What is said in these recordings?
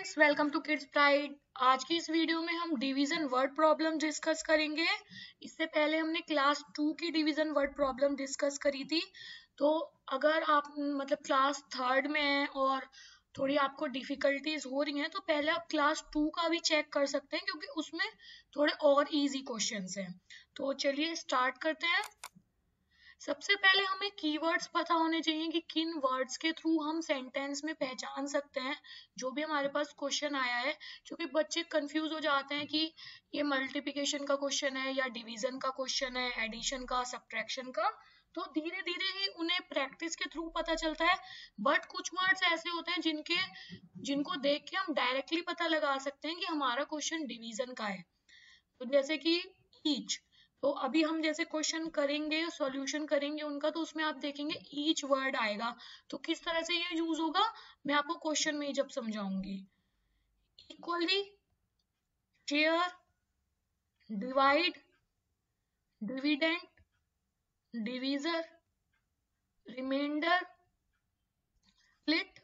Friends welcome to Kids Pride आज की इस वीडियो में हम डिवीज़न वर्ड प्रॉब्लम डिस्कस करेंगे। इससे पहले हमने क्लास टू की डिवीज़न वर्ड प्रॉब्लम डिस्कस करी थी। तो अगर आप मतलब क्लास थर्ड में हैं और थोड़ी आपको डिफिकल्टीज हो रही हैं तो पहले आप क्लास टू का भी चेक कर सकते हैं, क्योंकि उसमें थोड़े और इजी क्वेश्चन हैं। तो चलिए स्टार्ट करते हैं। सबसे पहले हमें कीवर्ड्स पता होने चाहिए कि किन वर्ड्स के थ्रू हम सेंटेंस में पहचान सकते हैं, जो भी हमारे पास क्वेश्चन आया है क्योंकि बच्चे कंफ्यूज हो जाते हैं कि ये मल्टीप्लिकेशन का क्वेश्चन है या डिवीज़न का क्वेश्चन है एडिशन का सब्ट्रैक्शन का तो धीरे धीरे ही उन्हें प्रैक्टिस के थ्रू पता चलता है। बट कुछ वर्ड्स ऐसे होते हैं जिनके, जिनको देख के हम डायरेक्टली पता लगा सकते हैं कि हमारा क्वेश्चन डिवीज़न का है। तो जैसे कि ईच तो अभी हम जैसे क्वेश्चन करेंगे सॉल्यूशन करेंगे, उनका तो उसमें आप देखेंगे ईच वर्ड आएगा। तो किस तरह से ये यूज़ होगा, मैं आपको क्वेश्चन में ही जब समझाऊँगी। Equally share divide dividend divisor remainder split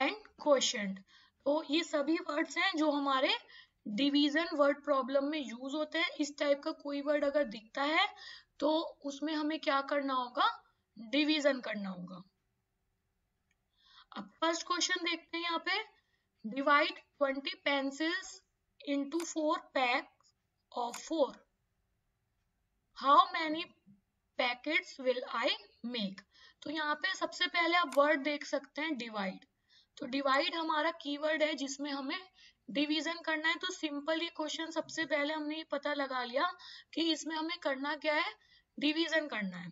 and question तो ये सभी वर्ड्स हैं जो हमारे डिवीज़न वर्ड प्रॉब्लम में यूज़ होते हैं। इस टाइप का कोई वर्ड अगर दिखता है तो उसमें हमें क्या करना होगा? डिवीज़न करना होगा। अब फ़र्स्ट क्वेश्चन देखते हैं यहाँ पे। Divide twenty pencils into four pack of four how many packets will I make तो यहाँ पे सबसे पहले आप वर्ड देख सकते हैं डिवाइड तो डिवाइड हमारा कीवर्ड है, जिसमें हमें डिवीज़न करना है तो सिंपल ये क्वेश्चन सबसे पहले हमने ये पता लगा लिया कि इसमें हमें करना क्या है डिवीज़न करना है।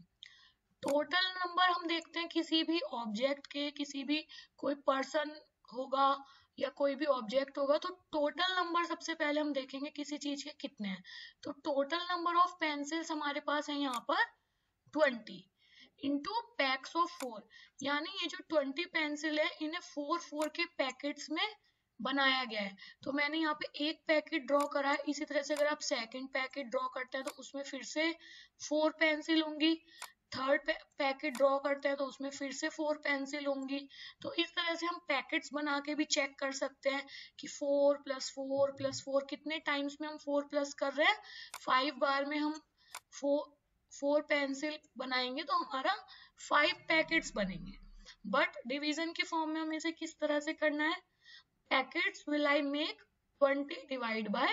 टोटल नंबर हम देखते हैं किसी भी ऑब्जेक्ट के, किसी भी कोई पर्सन होगा या कोई भी ऑब्जेक्ट होगा तो टोटल नंबर सबसे पहले हम देखेंगे किसी चीज़ के कितने हैं। तो टोटल नंबर ऑफ़ पेंसिल्स हमारे पास है यहाँ पर twenty into packs of four यानी ये जो ट्वेंटी पेंसिल है, इन्हें फोर फोर के पैकेट्स में बनाया गया है। तो मैंने यहाँ पे एक पैकेट ड्रॉ करा है। इसी तरह से अगर आप सेकंड पैकेट ड्रॉ करते हैं तो उसमें फिर से फोर पेंसिल होंगी। थर्ड पैकेट ड्रॉ करते हैं तो उसमें फिर से फोर पेंसिल होंगी। तो इस तरह से हम पैकेट्स बना के भी चेक कर सकते हैं कि four plus four plus four कितने टाइम्स में हम फोर प्लस कर रहे हैं। फाइव बार में हम फोर फोर पेंसिल बनाएँगे तो हमारा फाइव पैकेट्स बनेंगे। बट डिवीज़न के फॉर्म में हमें इसे किस तरह से करना है? Packets will I make 20 divide by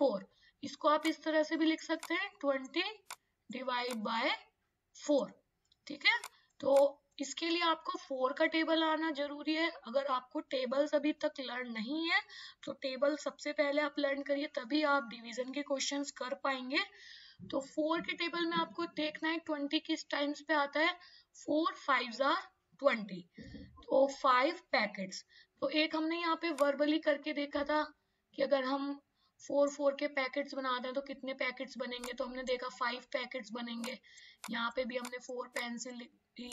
4 इसको आप इस तरह से भी लिख सकते हैं 20 डिवाइड बाय 4 ठीक है? तो इसके लिए आपको फोर का टेबल आना ज़रूरी है। अगर आपको टेबल्स अभी तक लर्न नहीं है तो टेबल सबसे पहले आप लर्न करिए, तभी आप डिवीज़न के क्वेश्चंस कर पाएँगे। तो फोर के टेबल में आपको देखना है ट्वेंटी किस टाइम्स पे आता है? फोर फाइव आर ट्वेंटी तो फाइव पैकेट्स तो एक हमने यहाँ पे वर्बली करके देखा था कि अगर हम फोर फोर के पैकेट्स बनाते हैं तो कितने पैकेट्स बनेंगे? तो हमने देखा फाइव पैकेट्स बनेंगे। यहाँ पे भी हमने फोर पेंसिल दी,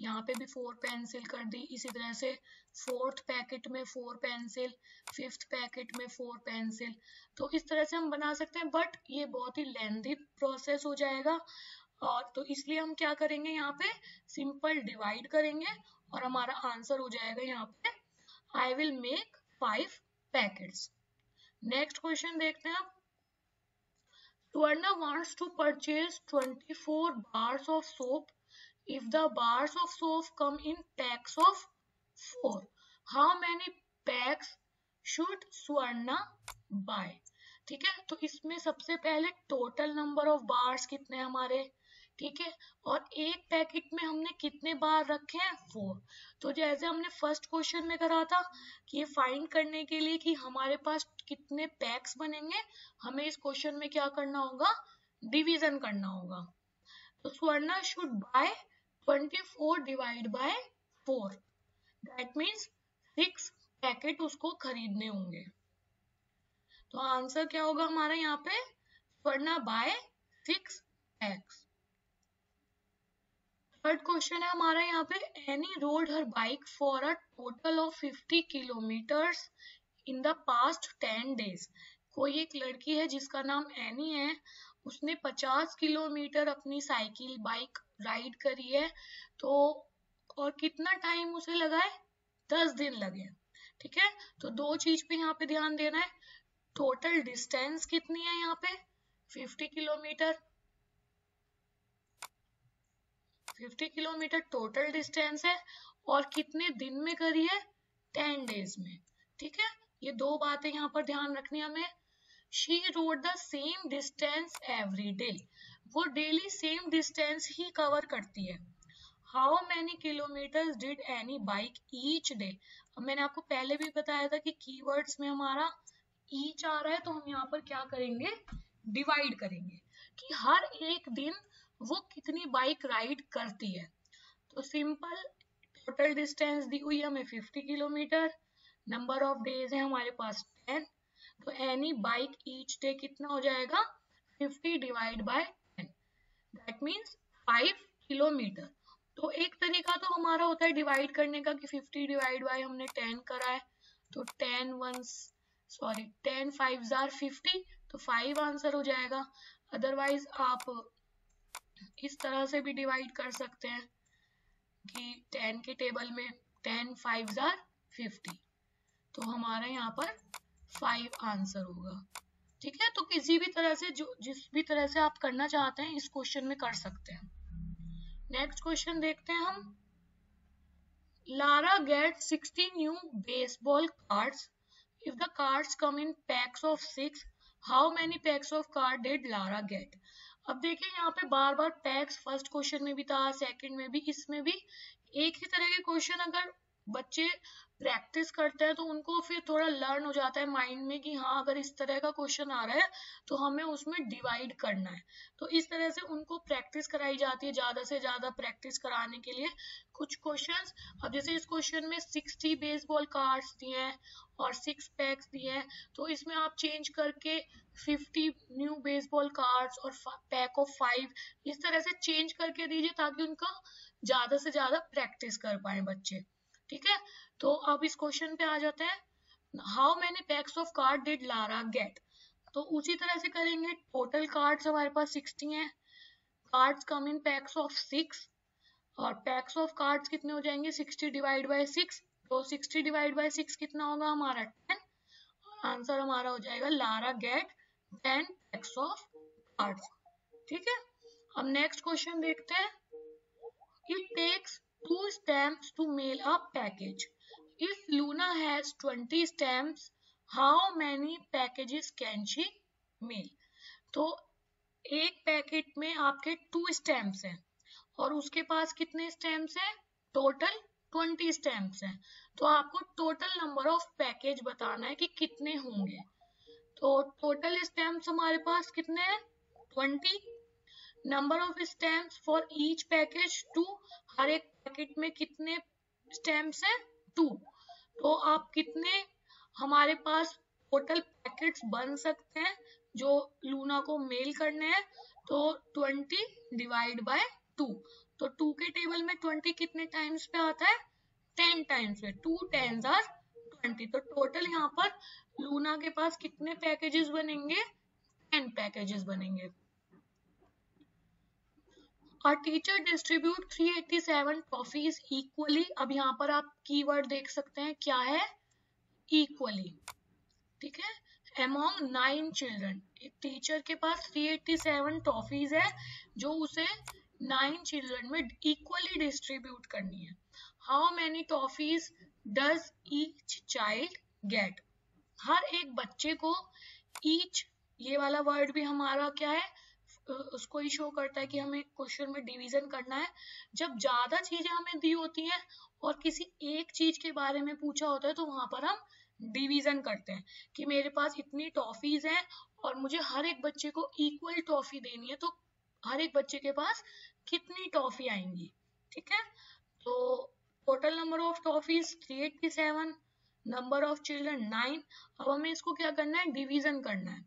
यहाँ पे भी फोर पेंसिल कर दी। इसी तरह से फोर्थ पैकेट में फोर पेंसिल फिफ्थ पैकेट में फोर पेंसिल तो इस तरह से हम बना सकते हैं बट ये बहुत ही लेंथी प्रोसेस हो जाएगा। और तो इसलिए हम क्या करेंगे यहाँ पे? सिंपल डिवाइड करेंगे और हमारा आंसर हो जाएगा यहाँ पे I will make five packets next question देखते हैं आप. Swarna to purchase twenty four bars of soap if the bars of soap come in packs of four how many packs should Swarna buy ठीक है? तो इसमें सबसे पहले total number of bars कितने हमारे? ठीक है? और एक पैकेट में हमने कितने बार रखे हैं? फोर तो जैसे हमने फ़र्स्ट क्वेश्चन में करा था कि ये फाइंड करने के लिए कि हमारे पास कितने पैक्स बनेंगे, हमें इस क्वेश्चन में क्या करना होगा? डिवीज़न करना होगा। तो Swarna should buy 24 divide by 4 that means six packet उसको खरीदने होंगे। तो आंसर क्या होगा हमारा यहाँ पे? Swarna buy six packs third question है हमारा यहाँ पे Annie rode her bike for a total of 50 kilometres in the past 10 days कोई एक लड़की है जिसका नाम एनी है, उसने 50 किलोमीटर अपनी साइकिल बाइक राइड करी है तो और कितना टाइम उसे लगा है? दस दिन लगे ठीक है? तो दो चीज़ पे यहाँ पे ध्यान देना है। टोटल डिस्टेंस कितनी है यहाँ पे? 50 किलोमीटर 50 किलोमीटर टोटल डिस्टेंस है और कितने दिन में करी है? 10 डेज़ में। ठीक है? ये दो बातें यहाँ पर ध्यान रखनी हमें। She rode the same distance every day वो डेली सेम डिस्टेंस ही कवर करती है। How many kilometre did Annie bike each day मैंने आपको पहले भी बताया था कि कीवर्ड्स में हमारा ईच आ रहा है तो हम यहाँ पर क्या करेंगे? डिवाइड करेंगे। कि हर एक दिन वो कितनी बाइक राइड करती है। तो सिंपल टोटल डिस्टेंस दी हुई हमें 50 किलोमीटर नंबर ऑफ़ डेज़ है हमारे पास 10 तो एनी बाइक ईच डे कितना हो जाएगा? 50 divide by 10 that means 5 kilometre तो एक तरीका तो हमारा होता है डिवाइड करने का कि 50 डिवाइड बाय हमने 10 करा है। तो 10 वन सॉरी 10 फाइव जार 50 तो 5 आंसर हो जाएगा। अदरवाइज़ आप इस तरह से भी डिवाइड कर सकते हैं कि 10 के टेबल में 10 फाइव जार 50 तो हमारा यहाँ पर 5 आंसर होगा। ठीक है? तो किसी भी तरह से जो, जिस भी तरह से आप करना चाहते हैं, इस क्वेश्चन में कर सकते हैं। नेक्स्ट क्वेश्चन देखते हैं हम। Lara get 60 new baseball cards if the cards come in packs of six how many packs of card did Lara get अब देखिए यहाँ पे बार बार टैक्स फ़र्स्ट क्वेश्चन में भी था सेकंड में भी, इसमें भी एक ही तरह के क्वेश्चन अगर बच्चे प्रैक्टिस करते हैं तो उनको फिर थोड़ा लर्न हो जाता है माइंड में कि हाँ अगर इस तरह का क्वेश्चन आ रहा है तो हमें उसमें डिवाइड करना है। तो इस तरह से उनको प्रैक्टिस कराई जाती है ज़्यादा से ज़्यादा प्रैक्टिस कराने के लिए कुछ क्वेश्चंस अब जैसे इस क्वेश्चन में सिक्सटी बेसबॉल कार्ड्स दिए हैं और सिक्स पैक्स दिए हैं तो इसमें आप चेंज करके फिफ्टी न्यू बेसबॉल कार्ड्स और पैक ऑफ़ फाइव इस तरह से चेंज करके दीजिए ताकि उनका ज़्यादा से ज़्यादा प्रैक्टिस कर पाए बच्चे। ठीक है? तो अब इस क्वेश्चन पे आ जाते हैं how many packs of card did Lara get तो उसी तरह से करेंगे टोटल कार्ड्स हमारे पास सिक्सटी हैं cards come in packs of six और पैक्स ऑफ़ कार्ड्स कितने हो जाएँगे सिक्सटी डिवाइड बाय सिक्स तो सिक्सटी डिवाइड बाय सिक्स कितना होगा हमारा टेन और आंसर हमारा हो जाएगा Lara get ten packs of cards ठीक है? अब नेक्स्ट क्वेश्चन देखते हैं it takes two stamps to mail a package if Luna has twenty stamps how many packages can she mail तो एक पैकेट में आपके टू स्टैम्प्स हैं। और उसके पास कितने स्टैम्प्स हैं? टोटल ट्वेंटी स्टैम्प्स हैं। तो आपको टोटल नंबर ऑफ़ पैकेज बताना है कि कितने होंगे। तो टोटल स्टैम्प्स हमारे पास कितने हैं? Twenty number of stamps for each package two हर एक पैकेट में कितने स्टैम्प्स हैं? टू तो आप कितने हमारे पास टोटल पैकेट्स बन सकते हैं जो लूना को मेल करने हैं? तो ट्वेंटी डिवाइड बाय टू तो टू के टेबल में ट्वेंटी कितने टाइम्स पे आता है? टेन टाइम्स पे टू टेन आर ट्वेंटी तो टोटल यहाँ पर लूना के पास कितने पैकेजेस बनेंगे? टेन पैकेजेस बनेंगे. और टीचर डिस्ट्रीब्यूट 387 टॉफीज इक्वली अब यहाँ पर आप कीवर्ड देख सकते हैं, क्या है? इक्वली ठीक है? एमोंग नाइन चिल्ड्रन एक टीचर के पास 387 टॉफीज है, जो उसे नाइन चिल्ड्रन में इक्वली डिस्ट्रीब्यूट करनी है। How many toffees does each child get हर एक बच्चे को ईच ये वाला वर्ड भी हमारा क्या है? उसको ही शो करता है कि हमें क्वेश्चन में डिवीज़न करना है। जब ज़्यादा चीज़ें हमें दी होती हैं और किसी एक चीज़ के बारे में पूछा होता है तो वहाँ पर हम डिवीज़न करते हैं कि मेरे पास इतनी टॉफीज हैं और मुझे हर एक बच्चे को इक्वल टॉफी देनी है तो हर एक बच्चे के पास कितनी टॉफी आएँगी? ठीक है? तो total number of toffees three eighty seven number of children nine अब हमें इसको क्या करना है? डिवीज़न करना है।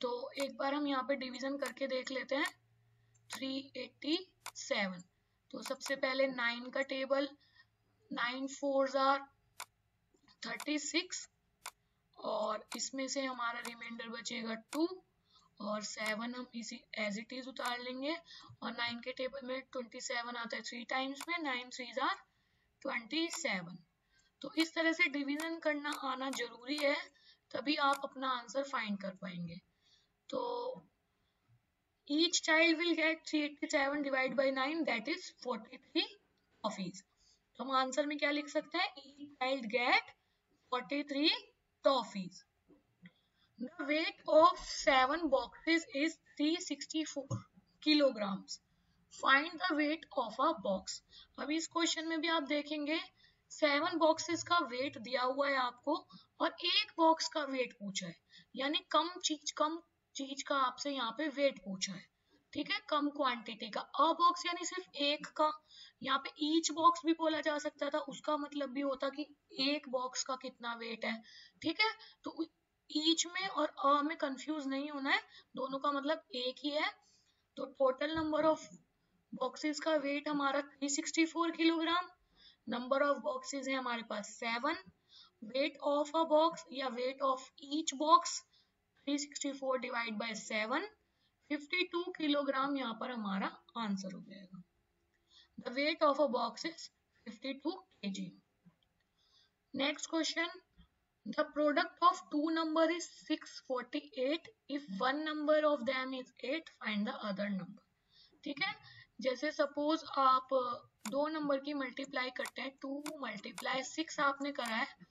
तो एक बार हम यहाँ पे डिवीज़न करके देख लेते हैं। थ्री एट्टी सेवन तो सबसे पहले नाइन का table nine four are thirty six और इसमें से हमारा रिमाइंडर बचेगा टू और सेवन हम इसी एज इट इज़ उतार लेंगे और नाइन के टेबल में ट्वेंटी सेवन आता है। थ्री टाइम्स में nine three are twenty seven तो इस तरह से डिवीज़न करना आना ज़रूरी है, तभी आप अपना आंसर फाइंड कर पाएँगे। तो each child will get 387 divide by 9 that is 43 toffees तो हम आंसर में क्या लिख सकते हैं each child get 43 toffees The weight of seven boxes is 364 kilograms. Find the weight of a box. अभी इस क्वेश्चन में भी आप देखेंगे सेवन बॉक्सेस का वेट दिया हुआ है आपको और एक बॉक्स का वेट पूछा है यानी कम चीज़, कम चीज़ का आपसे यहाँ पे वेट पूछा है। ठीक है? कम क्वांटिटी का। अ बॉक्स यानी सिर्फ़ एक का। यहाँ पे ईच बॉक्स भी बोला जा सकता था। उसका मतलब भी होता कि एक बॉक्स का कितना वेट है। ठीक है? तो ईच में और अ में कंफ्यूज नहीं होना है। दोनों का मतलब एक ही है। तो टोटल नंबर ऑफ़ बॉक्सेस का वेट हमारा 364 किलोग्राम नंबर ऑफ़ बॉक्सेस है हमारे पास seven weight of a box या weight of each box 364 divide by seven 52 kilogram यहाँ पर हमारा आंसर हो जाएगा the weight of a box is 52 kg next question The product of two number is 648. If one number of them is 8, find the other number. ठीक है जैसे suppose आप दो नंबर की मल्टीप्लाई करते हैं टू मल्टीप्लाई सिक्स आपने करा है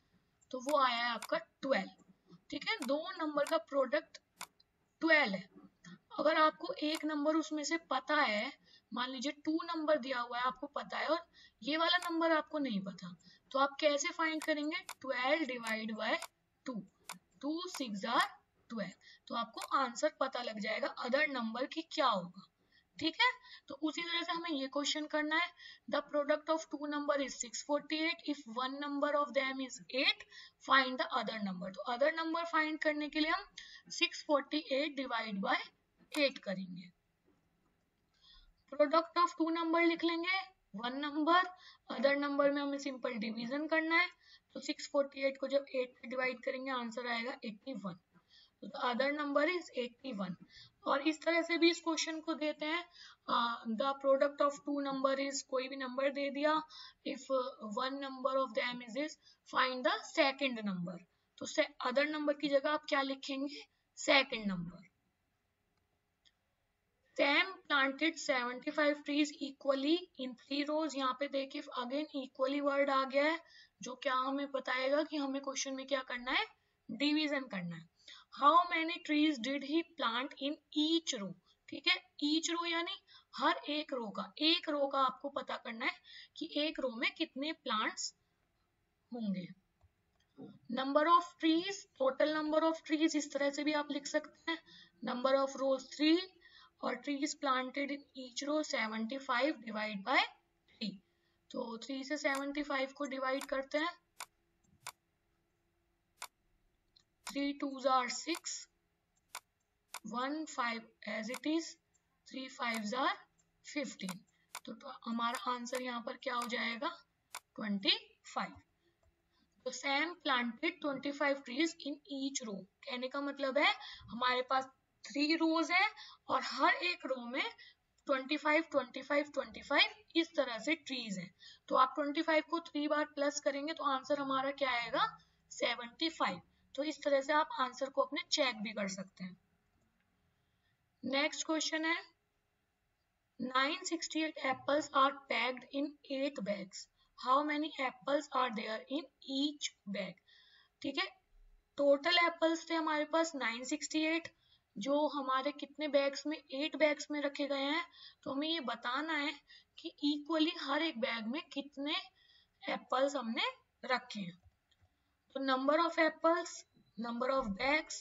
तो वो आया है आपका दो नंबर का प्रोडक्ट ट्वेल्व है। अगर आपको एक नंबर उसमें से पता है, मान लीजिए टू नंबर दिया हुआ है, आपको पता है, और ये वाला नंबर आपको नहीं पता तो आप कैसे फाइंड करेंगे? Twelve divide by two two six are twelve तो आपको आंसर पता लग जाएगा अदर नंबर की क्या होगा। ठीक है? तो उसी तरह से हमें ये क्वेश्चन करना है। The product of two number is 648 if one number of them is 8 find the other number तो अदर नंबर फाइंड करने के लिए हम 648 डिवाइड बाय 8 करेंगे। प्रोडक्ट ऑफ़ टू नंबर लिख लेंगे। वन नंबर अदर नंबर में हमें सिंपल डिवीज़न करना है। तो 648 को जब 8 से डिवाइड करेंगे आंसर आएगा 81 तो अदर नंबर इज़ 81 और इस तरह से भी इस क्वेश्चन को देते हैं। The product of two number is कोई भी नंबर दे दिया। If one number of them is is find the second number तो अदर नंबर की जगह आप क्या लिखेंगे? Second number Sam planted 75 trees equally in three rows. यहाँ पे देखिए अगेन इक्वली वर्ड आ गया है, जो क्या हमें बताएगा कि हमें क्वेश्चन में क्या करना है? डिवीज़न करना है। How many trees did he plant in each row ठीक है? ईच रो यानी हर एक रो का। एक रो का आपको पता करना है कि एक रो में कितने प्लांट्स होंगे। Number of trees total number of trees इस तरह से भी आप लिख सकते हैं। नंबर ऑफ़ रोज थ्री और trees planted in each row 75 divide by three तो थ्री से 75 को डिवाइड करते हैं। 3 twos are 6 1 5 as it is 3 fives are 15 तो, तो हमारा आंसर यहाँ पर क्या हो जाएगा? 25 तो Sam planted 25 trees in each row कहने का मतलब है हमारे पास थ्री रोज है और हर एक रो में 25, 25, 25 इस तरह से ट्रीज है। तो आप 25 को थ्री बार प्लस करेंगे तो आंसर हमारा क्या आएगा? 75 तो इस तरह से आप आंसर को अपने चेक भी कर सकते हैं। नेक्स्ट क्वेश्चन है 968 apples are packed in eight bags how many apples are there in each bag ठीक है? टोटल एप्पल्स थे हमारे पास 968 जो हमारे कितने बैग्स में एट बैग्स में रखे गए हैं। तो हमें ये बताना है कि इक्वली हर एक बैग में कितने एप्पल्स हमने रखे हैं। तो number of apples number of bags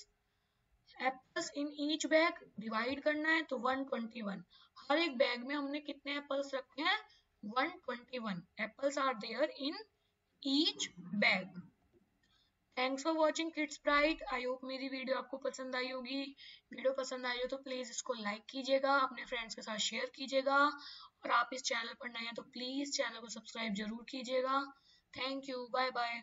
apples in each bag divide करना है तो 121 हर एक बैग में हमने कितने एप्पल्स रखे हैं? 121 apples are there in each bag thanks for watching Kids Pride I hope मेरी वीडियो आपको पसंद आई होगी। वीडियो पसंद आई हो तो प्लीज़ इसको लाइक कीजिएगा, अपने फ्रेंड्स के साथ शेयर कीजिएगा, और आप इस चैनल पर नए हैं तो प्लीज़ चैनल को सब्सक्राइब ज़रूर कीजिएगा। Thank you bye bye